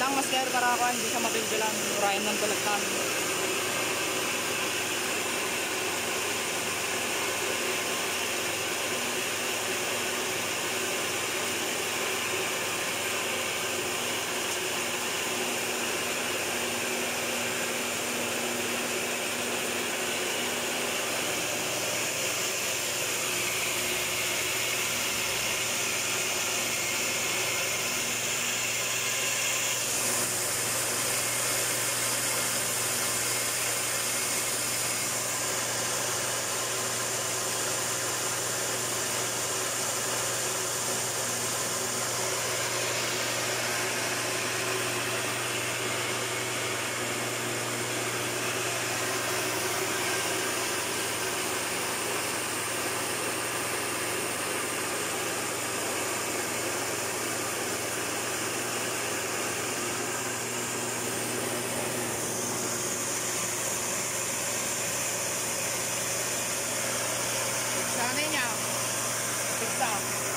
lang mas kaya para ako hindi siya mabilbilan. Urayan ng balagtan. 上。